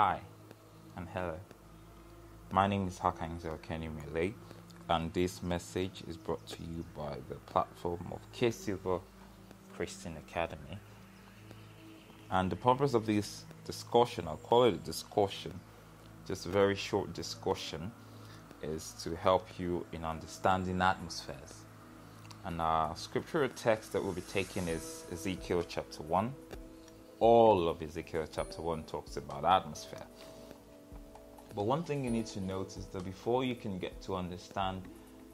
Hi and hello. My name is Harkheindzel Kenny Mele, and this message is brought to you by the platform of K Silver Christian Academy. And the purpose of this discussion, I'll call it a discussion, just a very short discussion, is to help you in understanding atmospheres. And our scriptural text that we'll be taking is Ezekiel chapter 1. All of Ezekiel chapter 1 talks about atmosphere. But one thing you need to note is that before you can get to understand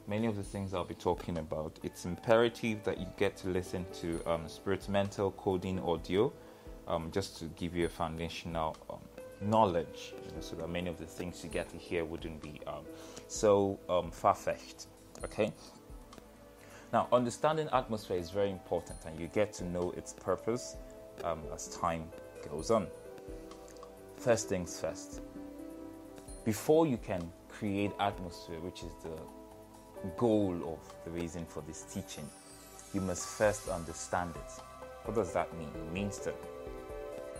many of the things I'll be talking about, it's imperative that you get to listen to um, Mental Coding Audio um, just to give you a foundational um, knowledge you know, so that many of the things you get to hear wouldn't be um, so um, far fetched. Okay? Now, understanding atmosphere is very important and you get to know its purpose um, as time goes on. First things first, before you can create atmosphere, which is the goal of the reason for this teaching, you must first understand it. What does that mean? It means that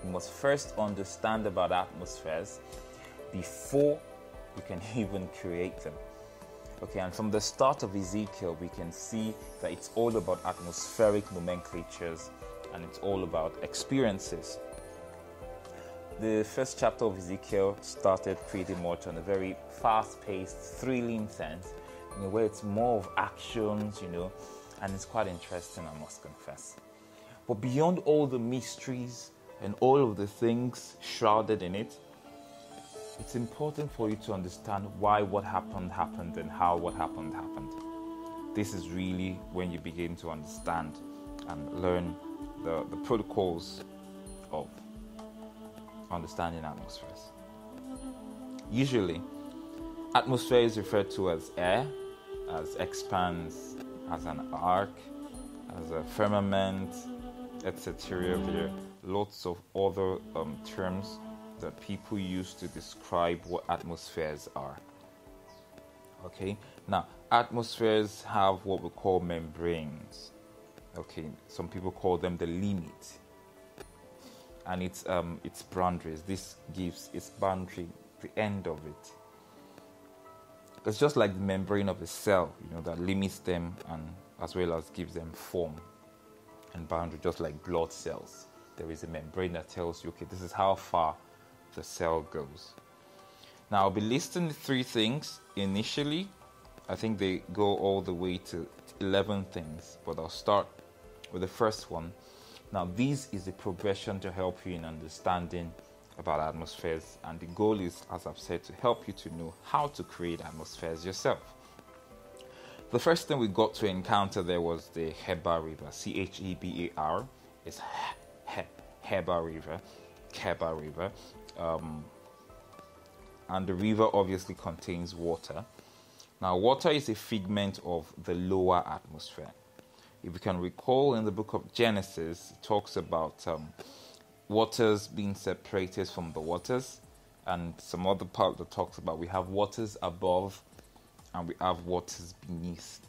you must first understand about atmospheres before you can even create them. Okay, and from the start of Ezekiel, we can see that it's all about atmospheric nomenclatures and it's all about experiences. The first chapter of Ezekiel started pretty much on a very fast paced, thrilling sense, in a way it's more of actions, you know, and it's quite interesting, I must confess. But beyond all the mysteries and all of the things shrouded in it, it's important for you to understand why what happened happened and how what happened happened. This is really when you begin to understand and learn the, the protocols of understanding atmospheres. Usually, atmosphere is referred to as air, as expanse, as an arc, as a firmament, etc. There are lots of other um, terms that people use to describe what atmospheres are. Okay, now atmospheres have what we call membranes. Okay, some people call them the limit, and it's um its boundaries. This gives its boundary, the end of it. It's just like the membrane of a cell, you know, that limits them and as well as gives them form and boundary, just like blood cells. There is a membrane that tells you, okay, this is how far the cell goes. Now I'll be listing three things initially. I think they go all the way to 11 things, but I'll start with the first one. Now, this is a progression to help you in understanding about atmospheres, and the goal is, as I've said, to help you to know how to create atmospheres yourself. The first thing we got to encounter there was the Heba River, C H E B A R, is Heba River, Hebar River. Um, and the river obviously contains water. Now, water is a figment of the lower atmosphere. If you can recall in the book of Genesis, it talks about um, waters being separated from the waters, and some other part that talks about we have waters above and we have waters beneath.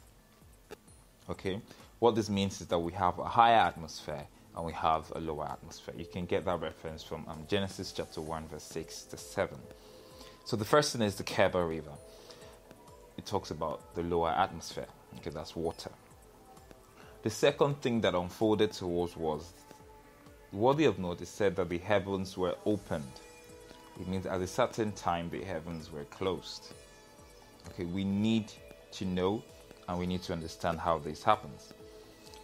Okay, what this means is that we have a higher atmosphere and we have a lower atmosphere. You can get that reference from um, Genesis chapter 1, verse 6 to 7. So the first thing is the Kebar River. It talks about the lower atmosphere. Okay, that's water. The second thing that unfolded to us was worthy of note. It said that the heavens were opened. It means at a certain time the heavens were closed. Okay, we need to know and we need to understand how this happens.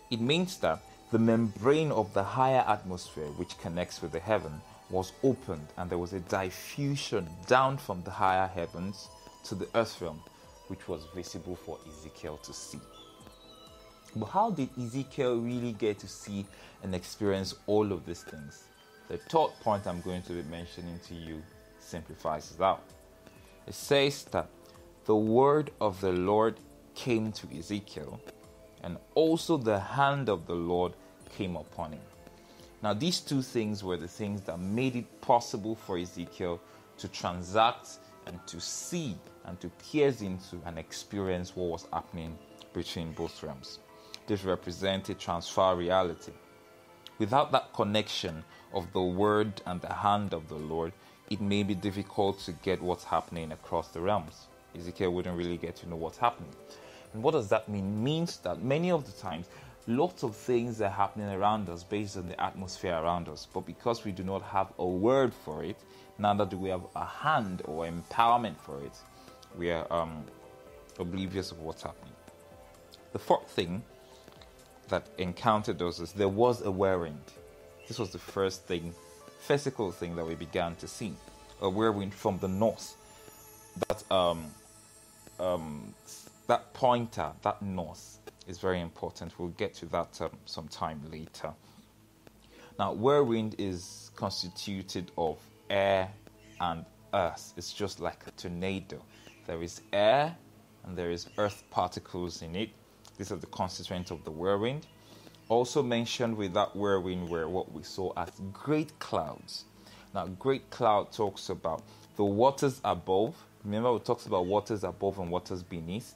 It means that the membrane of the higher atmosphere, which connects with the heaven, was opened and there was a diffusion down from the higher heavens to the earth realm, which was visible for Ezekiel to see. But how did Ezekiel really get to see and experience all of these things? The third point I'm going to be mentioning to you simplifies it out. It says that the word of the Lord came to Ezekiel, and also the hand of the Lord came upon him. Now, these two things were the things that made it possible for Ezekiel to transact and to see and to pierce into and experience what was happening between both realms. This represented transfer reality. Without that connection of the word and the hand of the Lord, it may be difficult to get what's happening across the realms. Ezekiel wouldn't really get to know what's happening. And what does that mean? Means that many of the times, lots of things are happening around us based on the atmosphere around us. But because we do not have a word for it, neither do we have a hand or empowerment for it, we are um, oblivious of what's happening. The fourth thing that encountered us is there was a whirlwind. This was the first thing, physical thing that we began to see. A whirlwind from the north. That um, um, that pointer, that north, is very important. We'll get to that um, sometime later. Now, whirlwind is constituted of air and earth. It's just like a tornado. There is air and there is earth particles in it. These are the constituents of the whirlwind. Also mentioned with that whirlwind were what we saw as great clouds. Now, great cloud talks about the waters above. Remember, we talked about waters above and waters beneath.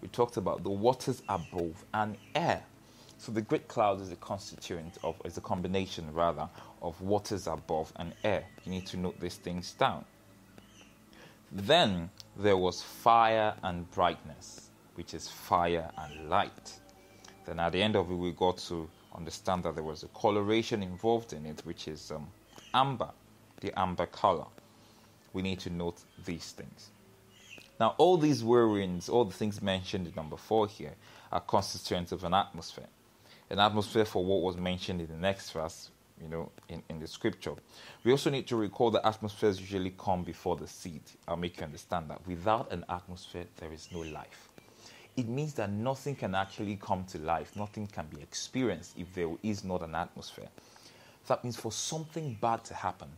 We talked about the waters above and air. So the great cloud is a constituent of, is a combination rather, of waters above and air. You need to note these things down. Then there was fire and brightness, which is fire and light. Then at the end of it, we got to understand that there was a coloration involved in it, which is um, amber, the amber color. We need to note these things. Now, all these whirlwinds, all the things mentioned in number four here, are constituents of an atmosphere. An atmosphere for what was mentioned in the next verse, you know, in, in the scripture. We also need to recall that atmospheres usually come before the seed. I'll make you understand that. Without an atmosphere, there is no life. It means that nothing can actually come to life, nothing can be experienced if there is not an atmosphere. That means for something bad to happen,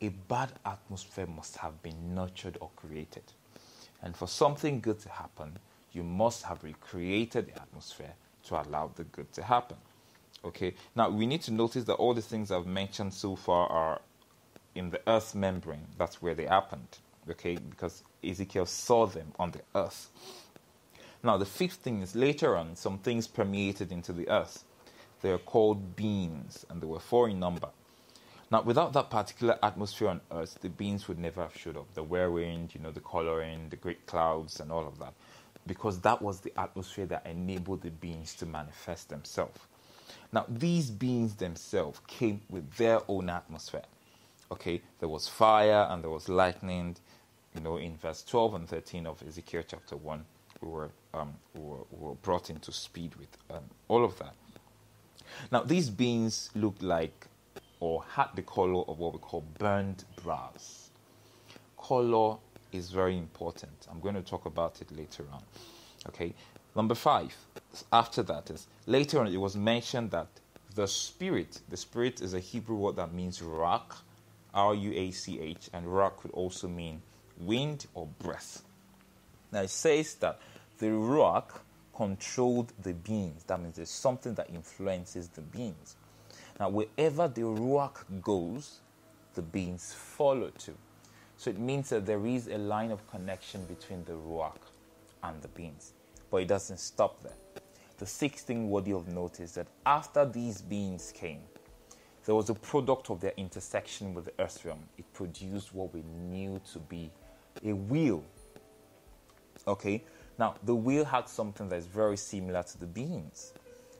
a bad atmosphere must have been nurtured or created. And for something good to happen, you must have recreated the atmosphere to allow the good to happen. Okay, now we need to notice that all the things I've mentioned so far are in the earth membrane. That's where they happened. Okay, because Ezekiel saw them on the earth. Now, the fifth thing is later on, some things permeated into the earth. They are called beings, and there were four in number. Now, without that particular atmosphere on earth, the beings would never have showed up. The whirlwind, you know, the coloring, the great clouds, and all of that. Because that was the atmosphere that enabled the beings to manifest themselves. Now, these beings themselves came with their own atmosphere. Okay, there was fire and there was lightning. You know, in verse 12 and 13 of Ezekiel chapter 1, we were, um, we were, we were brought into speed with um, all of that. Now, these beans looked like or had the color of what we call burned brass. Color is very important. I'm going to talk about it later on. Okay, Number five, after that is later on it was mentioned that the spirit, the spirit is a Hebrew word that means ruach, R U A C H, and ruach could also mean wind or breath. Now it says that the ruach controlled the beings. That means there's something that influences the beings. Now, wherever the ruach goes, the beings follow too. So it means that there is a line of connection between the ruach and the beings. But it doesn't stop there. The sixth thing worthy of note is that after these beings came, there was a product of their intersection with the earth realm. It produced what we knew to be a wheel. Okay, now the wheel had something that is very similar to the beans.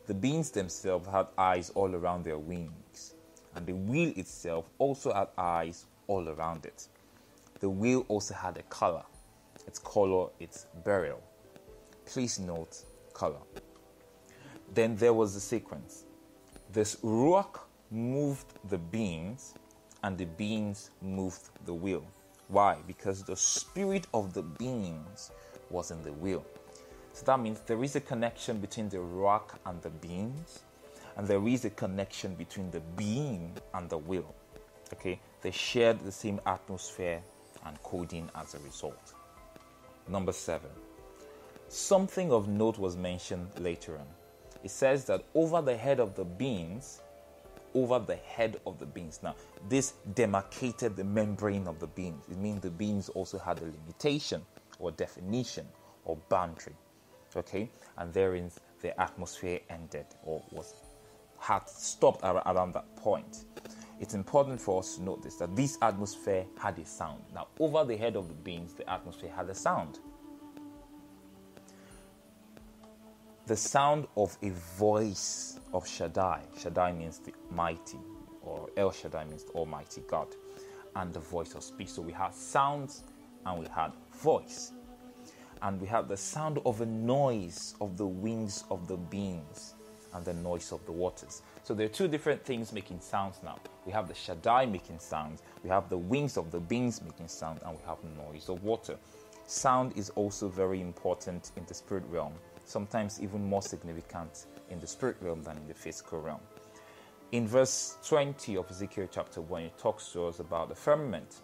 The beans themselves had eyes all around their wings, and the wheel itself also had eyes all around it. The wheel also had a color. Its color, its beryl. Please note color. Then there was the sequence. This ruach moved the beans, and the beans moved the wheel. Why? Because the spirit of the beings was in the wheel. So that means there is a connection between the ruach and the beings, and there is a connection between the being and the wheel. Okay, they shared the same atmosphere and coding as a result. Number seven, Something of note was mentioned later on. It says that over the head of the beings, over the head of the beings. Now, this demarcated the membrane of the beings. It means the beings also had a limitation or definition or boundary. Okay? And therein the atmosphere ended or was had stopped around that point. it's important for us to this that this atmosphere had a sound. Now, over the head of the beings, the atmosphere had a sound. The sound of a voice of Shaddai. Shaddai means the mighty, or El Shaddai means the Almighty God, and the voice of speech. So we have sounds and we had voice. And we have the sound of a noise of the wings of the beings and the noise of the waters. So there are two different things making sounds now. We have the Shaddai making sounds, we have the wings of the beings making sound, and we have noise of water. Sound is also very important in the spirit realm, sometimes even more significant in the spirit realm than in the physical realm. In verse 20 of Ezekiel chapter 1, it talks to us about the firmament.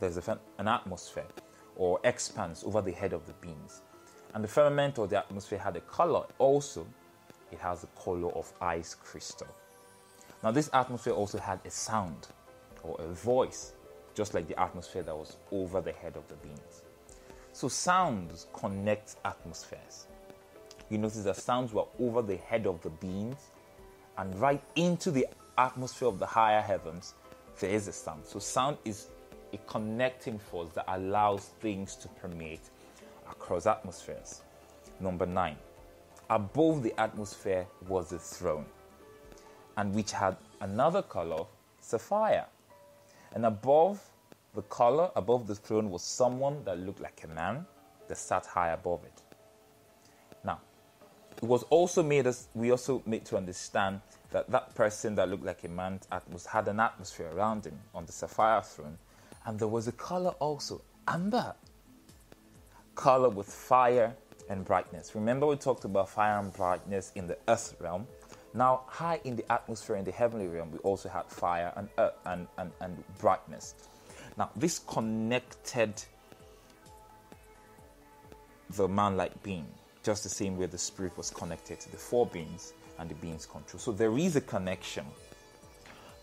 There's an atmosphere or expanse over the head of the beings. And the firmament or the atmosphere had a color also it has the color of ice crystal. Now, this atmosphere also had a sound or a voice, just like the atmosphere that was over the head of the beings. So, sounds connect atmospheres. You notice that sounds were over the head of the beings and right into the atmosphere of the higher heavens, there is a sound. So, sound is a connecting force that allows things to permeate across atmospheres. Number nine, Above the atmosphere was the throne, and which had another color, sapphire. And above the color, above the throne, was someone that looked like a man that sat high above it. Now, it was also made us, we also made to understand that that person that looked like a man had an atmosphere around him on the sapphire throne, and there was a color also, amber, color with fire and brightness. Remember, we talked about fire and brightness in the earth realm. Now, high in the atmosphere in the heavenly realm, we also had fire and, earth and, and, and brightness. Now, this connected the man like being, just the same way the spirit was connected to the four beings and the beings control. So, there is a connection.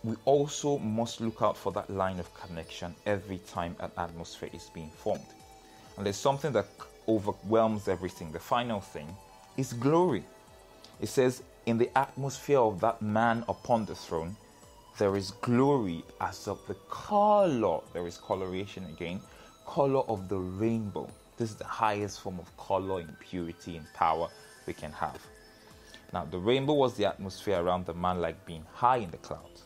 We also must look out for that line of connection every time an atmosphere is being formed. And there's something that overwhelms everything. The final thing is glory. It says, In the atmosphere of that man upon the throne, there is glory as of the color, there is coloration again, color of the rainbow. This is the highest form of color in purity and power we can have. Now, the rainbow was the atmosphere around the man like being high in the clouds.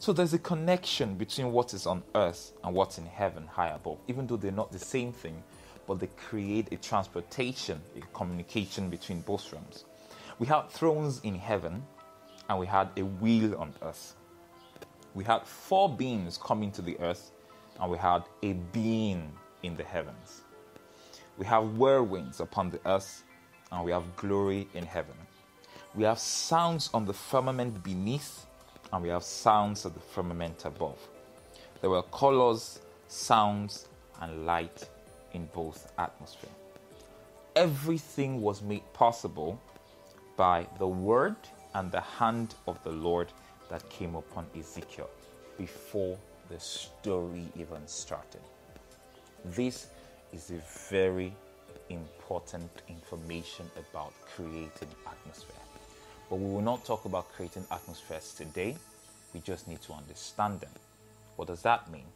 So there's a connection between what is on earth and what's in heaven high above, even though they're not the same thing, but they create a transportation, a communication between both realms. We had thrones in heaven and we had a wheel on earth. We had four beings coming to the earth and we had a being in the heavens. We have whirlwinds upon the earth and we have glory in heaven. We have sounds on the firmament beneath and we have sounds of the firmament above. There were colors, sounds, and light in both atmosphere. Everything was made possible by the word and the hand of the Lord that came upon Ezekiel before the story even started. This is a very important information about creating atmosphere. But we will not talk about creating atmospheres today. We just need to understand them. What does that mean?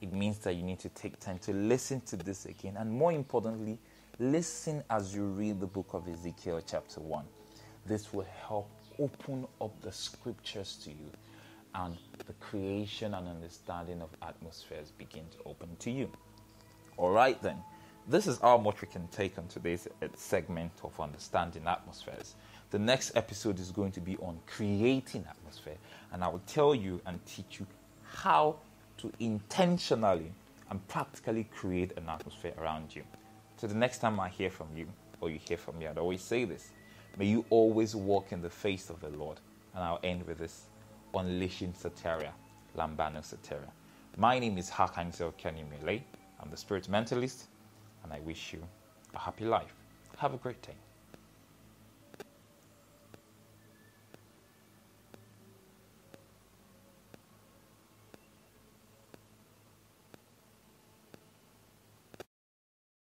it means that you need to take time to listen to this again. And more importantly, listen as you read the book of Ezekiel, chapter 1. This will help open up the scriptures to you, and the creation and understanding of atmospheres begin to open to you. All right, then. This is how much we can take on today's segment of understanding atmospheres. The next episode is going to be on creating atmosphere, and I will tell you and teach you how to intentionally and practically create an atmosphere around you. So the next time I hear from you or you hear from me, I'd always say this. May you always walk in the face of the Lord. And I'll end with this unleashing Soteria, Lambano Soteria. My name is Harkheindzel Kenny Mele. I'm the spirit mentalist, and I wish you a happy life. Have a great day.